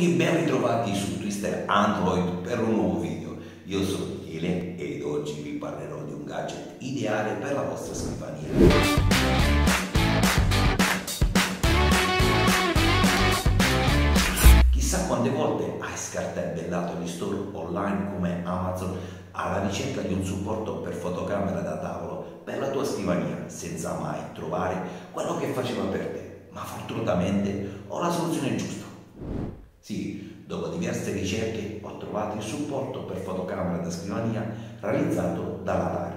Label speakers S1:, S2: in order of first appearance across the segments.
S1: tutti ben ritrovati su Twister Android per un nuovo video. Io sono Michele ed oggi vi parlerò di un gadget ideale per la vostra scrivania. Chissà quante volte hai scartabellato gli store online come Amazon alla ricerca di un supporto per fotocamera da tavolo per la tua scrivania senza mai trovare quello che faceva per te. Ma fortunatamente ho la soluzione giusta. Sì, dopo diverse ricerche ho trovato il supporto per fotocamera da scrivania realizzato dalla Tari.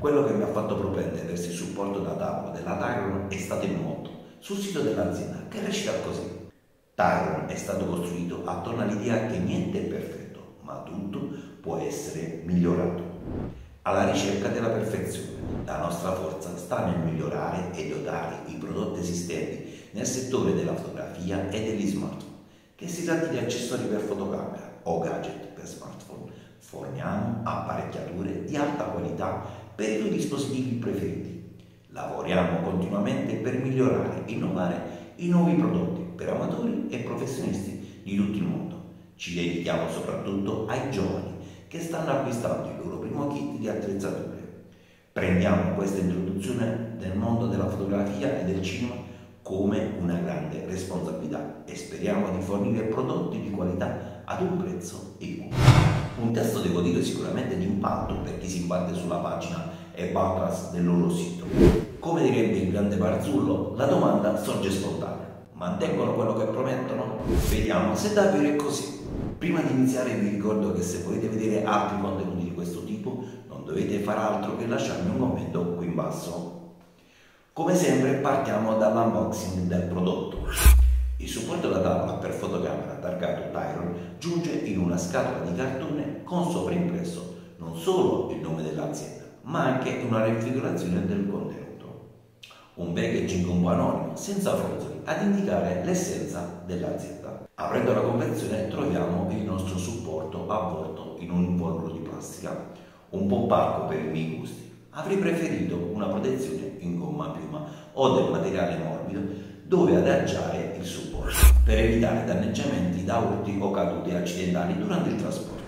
S1: Quello che mi ha fatto propendere verso il supporto da tavola della Tyron è stato il motto sul sito dell'azienda che recita così. Tyron è stato costruito attorno all'idea che niente è perfetto, ma tutto può essere migliorato. Alla ricerca della perfezione, la nostra forza sta nel migliorare e dotare i prodotti esistenti nel settore della fotografia e degli smartphone, che si tratti di accessori per fotocamera o gadget per smartphone. Forniamo apparecchiature di alta qualità per i tuoi dispositivi preferiti. Lavoriamo continuamente per migliorare e innovare i nuovi prodotti per amatori e professionisti di tutto il mondo. Ci dedichiamo soprattutto ai giovani che stanno acquistando il loro primo kit di attrezzature. Prendiamo questa introduzione nel mondo della fotografia e del cinema come una grande responsabilità e speriamo di fornire prodotti di qualità ad un prezzo equo. Un testo, devo dire, sicuramente di impatto per chi si imbatte sulla pagina e bypass del loro sito. Come direbbe il grande Barzullo, la domanda sorge spontanea. Mantengono quello che promettono? Vediamo se davvero è così. Prima di iniziare vi ricordo che se volete vedere altri contenuti di questo tipo non dovete fare altro che lasciarmi un commento qui in basso. Come sempre partiamo dall'unboxing del prodotto. Il supporto da tavola per fotocamera targato Tyron giunge in una scatola di cartone con sovraimpresso non solo il nome dell'azienda, ma anche una raffigurazione del contenuto. Un packaging un po' anonimo, senza fronzoli, ad indicare l'essenza dell'azienda. Aprendo la confezione troviamo il nostro supporto avvolto in un involucro di plastica, un po' parco per i miei gusti. Avrei preferito una protezione in gomma piuma o del materiale morbido dove adagiare il supporto per evitare danneggiamenti da urti o cadute accidentali durante il trasporto.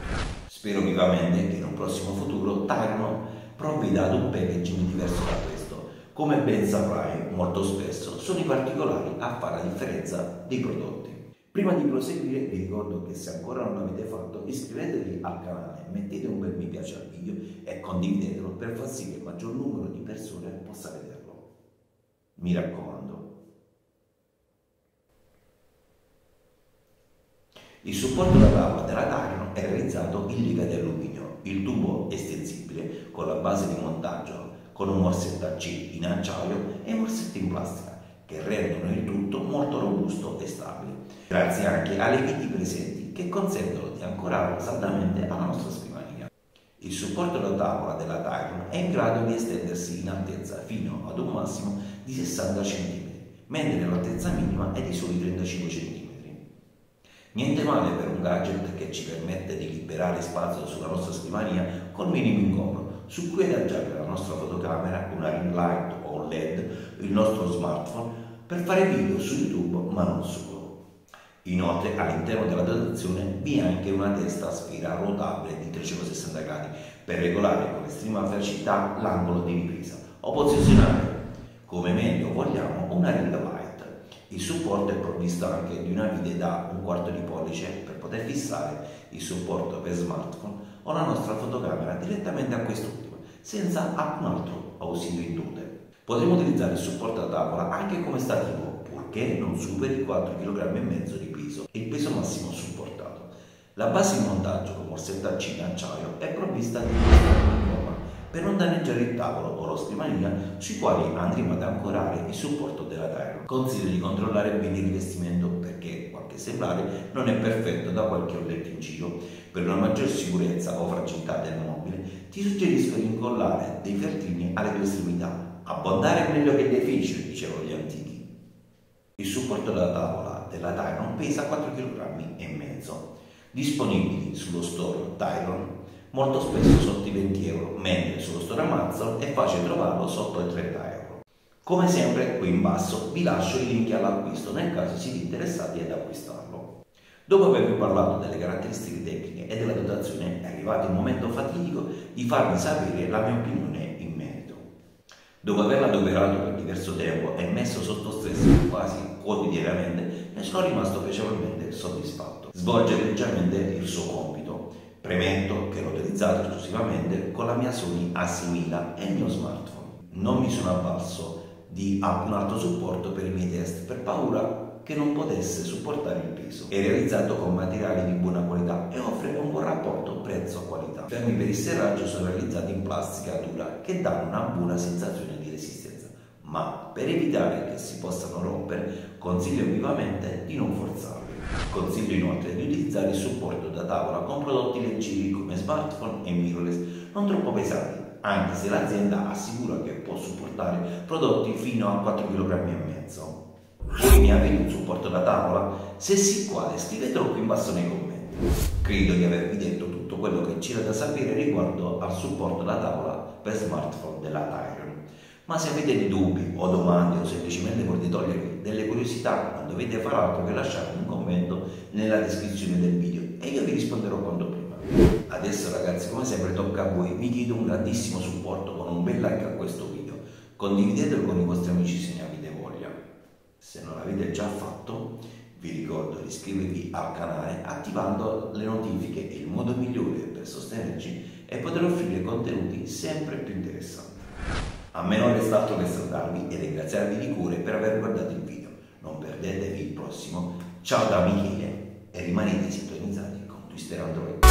S1: Spero vivamente che in un prossimo futuro Tyron provveda ad un packaging diverso da questo. Come ben saprai, molto spesso sono i particolari a fare la differenza dei prodotti. Prima di proseguire vi ricordo che se ancora non l'avete fatto iscrivetevi al canale, mettete un bel mi piace al video e condividetelo per far sì che il maggior numero di persone possa vederlo. Mi raccomando, Il supporto da della Tyron è realizzato in lega di alluminio. Il tubo estensibile con la base di montaggio con un morsetto C in acciaio e morsetto in plastica che rendono il tutto molto robusto e stabile, grazie anche alle viti presenti che consentono di ancorarlo saldamente alla nostra scrivania. Il supporto da tavola della Tyron è in grado di estendersi in altezza fino ad un massimo di 60 cm, mentre l'altezza minima è di soli 35 cm. Niente male per un gadget che ci permette di liberare spazio sulla nostra scrivania col minimo incomodo, su cui adagiare la nostra fotocamera, una ring light o LED, il nostro smartphone, per fare video su YouTube ma non solo. Inoltre all'interno della dotazione vi è anche una testa a sfera rotabile di 360 gradi per regolare con estrema facilità l'angolo di ripresa o posizionare come meglio vogliamo una ring light. Il supporto è provvisto anche di una vite da un quarto di pollice per poter fissare il supporto per smartphone o la nostra fotocamera direttamente a quest'ultima, senza alcun altro ausilio inutile. Potremo utilizzare il supporto da tavola anche come stativo, purché non superi 4,5 kg di peso e il peso massimo supportato. La base di montaggio con morsetta C in acciaio è provvista di un per non danneggiare il tavolo o la scrivania sui quali andremo ad ancorare il supporto della terra. Consiglio di controllare bene il rivestimento perché qualche esemplare non è perfetto da qualche olletto in giro. Per una maggior sicurezza o fragilità del mobile ti suggerisco di incollare dei fertini alle tue estremità. Abbondare meglio che deficere, dicevano gli antichi. supporto della tavola della Tyron pesa 4,5 kg, disponibili sullo store Tyron molto spesso sotto i 20 euro, mentre sullo store Amazon è facile trovarlo sotto i 30 euro. Come sempre qui in basso vi lascio i link all'acquisto nel caso siete interessati ad acquistarlo. Dopo avervi parlato delle caratteristiche tecniche e della dotazione è arrivato il momento fatidico di farvi sapere la mia opinione in merito. Dopo averla adoperato per diverso tempo e messo sotto stress quasi quotidianamente, ne sono rimasto piacevolmente soddisfatto. Svolge leggermente il suo compito. Premetto che l'ho utilizzato esclusivamente con la mia Sony A6000 e il mio smartphone. Non mi sono avvalso di alcun altro supporto per i miei test per paura che non potesse supportare il peso. È realizzato con materiali di buona qualità e offre un buon rapporto prezzo-qualità. I fermi per il serraggio sono realizzati in plastica dura che danno una buona sensazione di resistenza, ma per evitare che si possano rompere consiglio vivamente di non forzarli. Consiglio inoltre di utilizzare il supporto da tavola con prodotti leggeri come smartphone e mirrorless, non troppo pesanti anche se l'azienda assicura che può supportare prodotti fino a 4,5 kg. Voi mi avete un supporto da tavola? Se sì, quale? Scrivetelo qui in basso nei commenti. Credo di avervi detto tutto quello che c'era da sapere riguardo al supporto da tavola per smartphone della Tyron. Ma se avete dei dubbi o domande o semplicemente volete togliervi delle curiosità, non dovete fare altro che lasciare un commento nella descrizione del video e io vi risponderò quanto prima. Adesso ragazzi come sempre tocca a voi, vi chiedo un grandissimo supporto con un bel like a questo video, condividetelo con i vostri amici se ne avete voglia. Se non l'avete già fatto vi ricordo di iscrivervi al canale attivando le notifiche, è il modo migliore per sostenerci e poter offrire contenuti sempre più interessanti. A me non resta altro che salutarvi e ringraziarvi di cuore per aver guardato il video. Non perdetevi il prossimo. Ciao da Michele e rimanete sintonizzati con Twister Android.